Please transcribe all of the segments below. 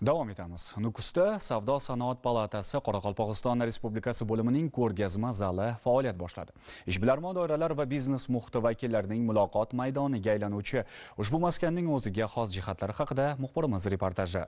Davom etamiz. Nukusda Savdo sanoat palatasi Qoraqalpog'iston Respublikasi bo'limining ko'rgazma zali faoliyat boshladi. Ishbilarmon doiralar va biznes muhiti vakillarining muloqot maydoniga aylanuvchi ushbu maskanning o'ziga xos jihatlari haqida muxbirimiz reportaji.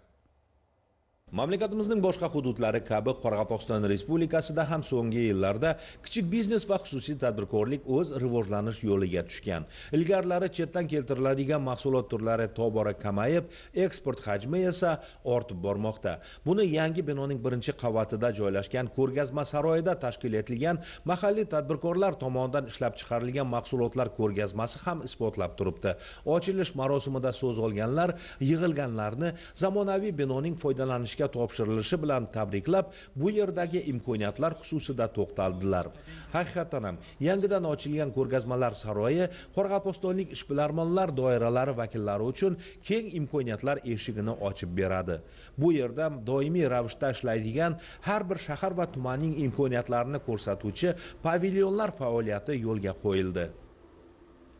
Mamlakatimizning boshqa hududlari kabi qoraqalpog'iston respublikasida ham so'nggi yillarda kichik biznes va xususiy tadbirkorlik o'z rivojlanish yo'liga tushgan. Ilgarilari chetdan keltiriladigan mahsulot turlari tobora kamayib eksport hajmi esa ortib bormoqda. Buni yangi binoning birinchi qavatida joylashgan ko'rgazma saroyida tashkil etilgan mahalliy tadbirkorlar tomonidan ishlab chiqarilgan mahsulotlar ko'rgazmasi ham isbotlab turibdi. Ochilish marosimida so'z olganlar yig'ilganlarni zamonaviy binoning foydalanish ishga topshirilishi bilan tabriklab bu yerdagi imkoniyatlar xususida to'xtaldilar. Haqiqatdan ham yangidan ochilgan ko'rgazmalar saroyi qoraqalpog'istonlik ishbilarmonlar doiralari vakillari uchun keng imkoniyatlar eshigini ochib beradi. Bu yerda doimiy ravishda ishlaydigan har bir shahar va tumanning imkoniyatlarini ko'rsatuvchi pavilyonlar faoliyati yo'lga qo'yildi.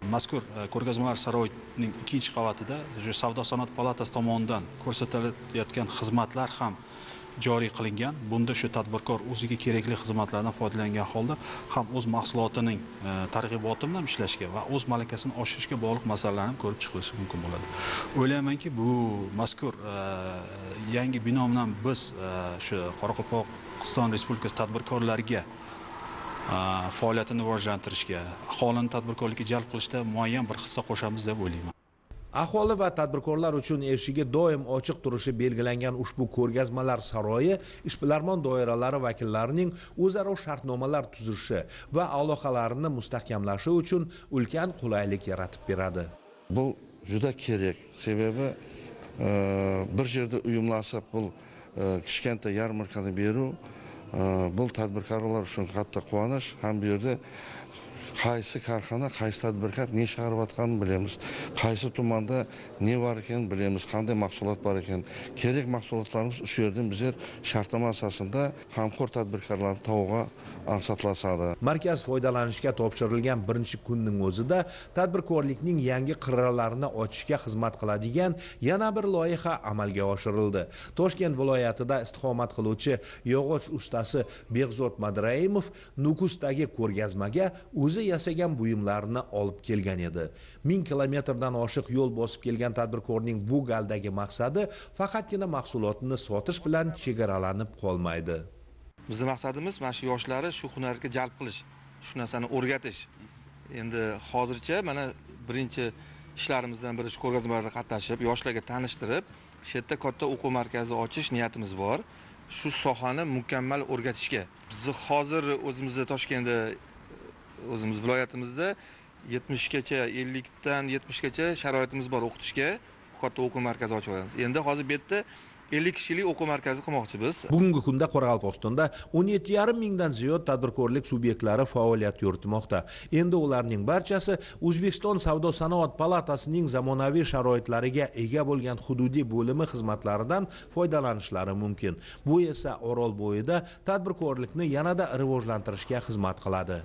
Mazkur e, ko'rgazmalar saroyining ikkinchi qavatida shu savdo sanoat palatasi tomonidan ko'rsatilayotgan xizmatlar ham joriy qilingan. Bunda shu tadbirkor o'ziga kerakli xizmatlardan foydalangan holda ham o'z mahsulotining e, targ'iboti bilan ishlashga va o'z malakasini oshirishga bog'liq masalalarni ko'rib chiqilishi mumkin bo'ladi. O'ylaymanki bu mazkur e, yangi bino bilan biz shu qoraqalpog'iston respublikasi tadbirkorlariga faoliyatini rivojlantirishga aholini tadbirkorlikka jalb qilishda muayyan bir hissa qo'shamiz deb o'ylayman. Aholi va tadbirkorlar uchun eshigi doim ochiq turishi belgilangan ushbu ko'rgazmalar saroyi ishbilarmon doiralari vakillarining o'zaro shartnomalar tuzishi va aloqalarini mustahkamlashi uchun ulkan qulaylik yaratib beradi. Bu juda kerak. Sababi e, bir yerda uyumlashib bu e, kichkenta yarmarkani beruv Э, бұл тәдбіркарлар үшін қатты қуаныш. Һәм бұл жерде qaysi korxona qaysi tadbirkor ne chiqarayotganini bilamiz. Qaysi tumanda ne bor ekan bilamiz. Qanday mahsulot bor ekan. Kerak mahsulotlarimiz shu yerdan bizlar shartnoma asosida hamkor tadbirkorlarni tovuqqa ansotlashadi markaz foydalanishga topshirilgan birinchi kunning o'zida tadbirkorlikning yangi qirralarini ochishga xizmat qiladigan yana bir loyiha amalga oshirildi. Toshkent viloyatida istiqomat qiluvchi yog'och ustasi behzod madraimov nukusdagi ko'rgazmaga o'zi yasagan buyumlarini olib kelgan edi. Ming kilometrdan oshiq yo'l bosib kelgan tadbirkorning bu galdagi maqsadi faqatgina mahsulotni sotish bilan chegaralanib qolmaydi. Bizni maqsadimiz mana shu yoshlarni shu hunarga jalb qilish shu narsani o'rgatish. Endi hozircha mana birinchi ishlarimizdan biri shu ko'rgazmalarda qatnashib yoshlarga tanishtirib shu yerda katta o'quv markazi ochish niyatimiz bor. Shu sohani mukammal o'rgatishga bizni hozir o'zimizni toshkentda o'zimiz viloyatimizda yetmishgacha ellikdan yetmishgacha sharoitimiz bor o'qitishga. Katta o'quv markazi ochib olamiz endi hozir bu yerda ellik kishilik o'quv markazi qilmoqchimiz. Bugungi kunda qoraqalpog'istonda o'n yetti yarim mingdan ziyod tadbirkorlik subyektlari faoliyat yuritmoqda. Endi ularning barchasi o'zbekiston savdo sanoat palatasining zamonaviy sharoitlariga ega bo'lgan hududiy bo'limi xizmatlaridan foydalanishlari mumkin. Bu esa orol bo'yida tadbirkorlikni yanada rivojlantirishga xizmat qiladi.